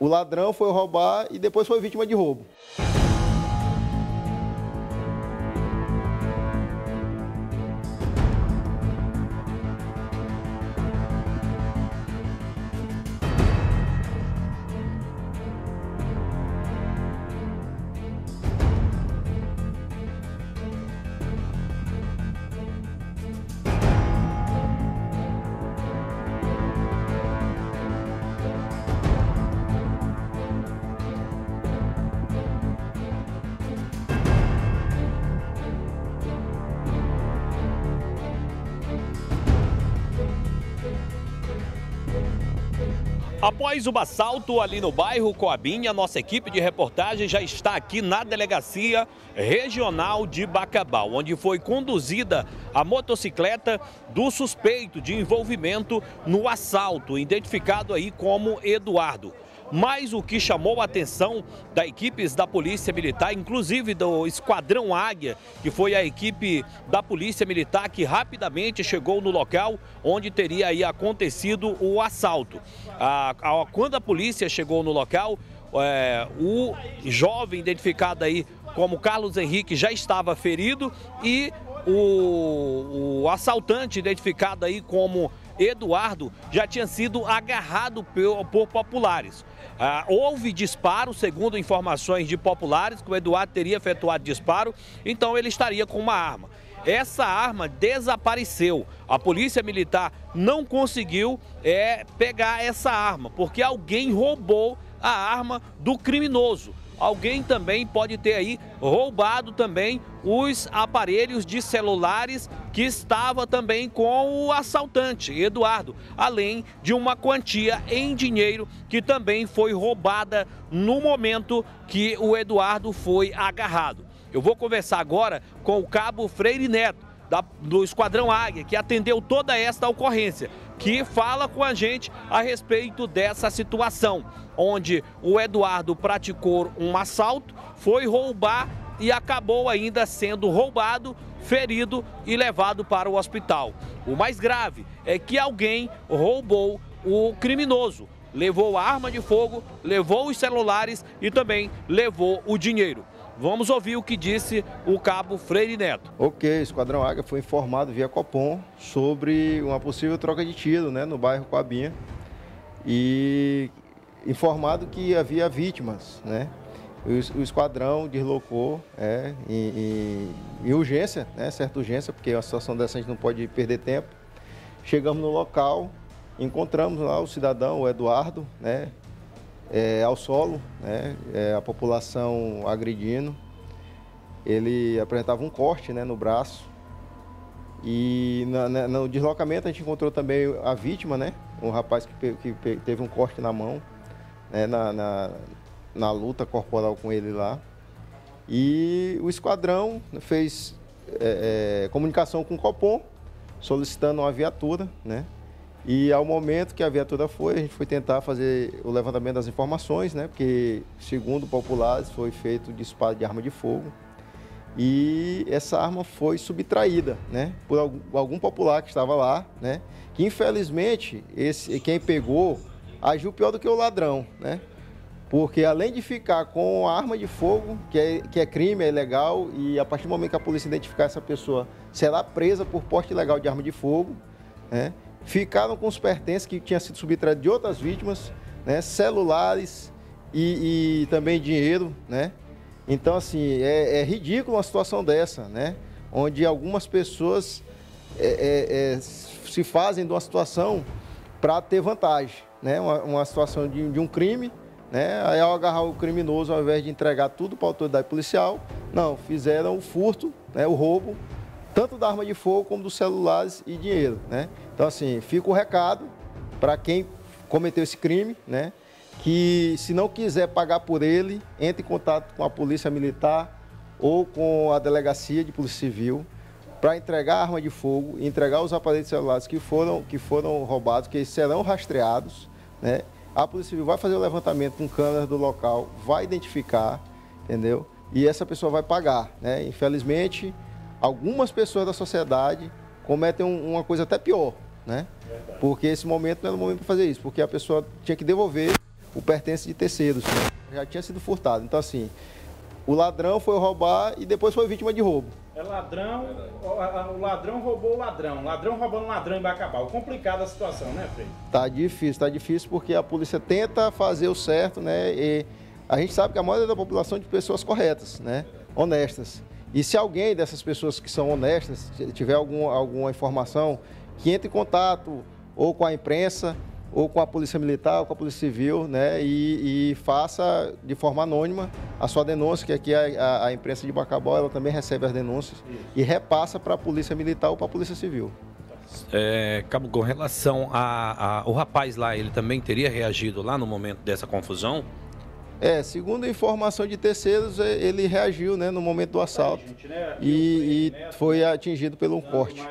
o ladrão foi roubar e depois foi vítima de roubo. Após o assalto ali no bairro Coabinha, nossa equipe de reportagem já está aqui na delegacia regional de Bacabal, onde foi conduzida a motocicleta do suspeito de envolvimento no assalto, identificado aí como Eduardo. Mas o que chamou a atenção da equipes da Polícia Militar, inclusive do Esquadrão Águia, que foi a equipe da Polícia Militar que rapidamente chegou no local onde teria aí acontecido o assalto. Ah, quando a polícia chegou no local, é, o jovem identificado aí como Carlos Henrique já estava ferido e o, o assaltante identificado aí como Eduardo já tinha sido agarrado por, populares. Ah, houve disparo, segundo informações de populares, que o Eduardo teria efetuado disparo, então ele estaria com uma arma. Essa arma desapareceu. A polícia militar não conseguiu é, pegar essa arma, porque alguém roubou a arma do criminoso alguém também pode ter aí roubado também os aparelhos de celulares que estava também com o assaltante, Eduardo, além de uma quantia em dinheiro que também foi roubada no momento que o Eduardo foi agarrado. Eu vou conversar agora com o cabo Freire Neto, da, do Esquadrão Águia, que atendeu toda esta ocorrência, que fala com a gente a respeito dessa situação, onde o Eduardo praticou um assalto, foi roubar e acabou ainda sendo roubado, ferido e levado para o hospital. O mais grave é que alguém roubou o criminoso, levou a arma de fogo, levou os celulares e também levou o dinheiro. Vamos ouvir o que disse o cabo Freire Neto. Ok, o Esquadrão Águia foi informado via Copom sobre uma possível troca de tiro né, no bairro Coabinha e informado que havia vítimas. Né? O, o esquadrão deslocou é, em, em, em, urgência, né, certa urgência, porque uma situação dessa a gente não pode perder tempo. Chegamos no local, encontramos lá o cidadão, o Eduardo, né, é, ao solo, né, é, a população agredindo. Ele apresentava um corte né, no braço. E na, na, no deslocamento a gente encontrou também a vítima, né, um rapaz que, que teve um corte na mão, né, na, na, na luta corporal com ele lá. E o esquadrão fez é, é, comunicação com o Copom, solicitando uma viatura, né? E ao momento que a viatura foi, a gente foi tentar fazer o levantamento das informações, né? Porque, segundo populares, foi feito disparo de arma de fogo. E essa arma foi subtraída, né? Por algum, popular que estava lá, né? Que infelizmente, esse, quem pegou agiu pior do que o ladrão, né? Porque além de ficar com a arma de fogo, que é, que é crime, é ilegal, e a partir do momento que a polícia identificar essa pessoa, será presa por porte ilegal de arma de fogo, né? Ficaram com os pertences que tinham sido subtraídos de outras vítimas, né, celulares e, e, também dinheiro, né? Então, assim, é, é ridículo uma situação dessa, né? Onde algumas pessoas é, é, é se fazem de uma situação para ter vantagem, né? Uma, uma situação de, de, um crime, né? Aí ao agarrar o criminoso, ao invés de entregar tudo para a autoridade policial, não, fizeram o furto, né? o roubo, tanto da arma de fogo como dos celulares e dinheiro, né? Então, assim, fica o recado para quem cometeu esse crime, né? Que se não quiser pagar por ele, entre em contato com a Polícia Militar ou com a Delegacia de Polícia Civil para entregar a arma de fogo entregar os aparelhos celulares que foram, que foram roubados, que serão rastreados, né? A Polícia Civil vai fazer o levantamento com câmeras do local, vai identificar, entendeu? E essa pessoa vai pagar, né? Infelizmente, algumas pessoas da sociedade cometem uma coisa até pior, né? Porque esse momento não era o momento para fazer isso, porque a pessoa tinha que devolver o pertence de terceiros, né? já tinha sido furtado. Então, assim, o ladrão foi roubar e depois foi vítima de roubo. É ladrão, o ladrão roubou o ladrão, ladrão roubando ladrão em Bacabal. Complicada a situação, né, Frei? Tá difícil, tá difícil porque a polícia tenta fazer o certo, né? E a gente sabe que a maioria da população é de pessoas corretas, né? Honestas. E se alguém dessas pessoas que são honestas tiver algum, alguma informação, que entre em contato ou com a imprensa ou com a Polícia Militar ou com a Polícia Civil, né, e, e faça de forma anônima a sua denúncia, que aqui a, a, a imprensa de Bacabal ela também recebe as denúncias Isso. e repassa para a Polícia Militar ou para a Polícia Civil. É, com relação a, a, o rapaz lá, ele também teria reagido lá no momento dessa confusão? É, segundo informação de terceiros, é, ele reagiu né, no momento do assalto né? e, e foi atingido pelo um corte.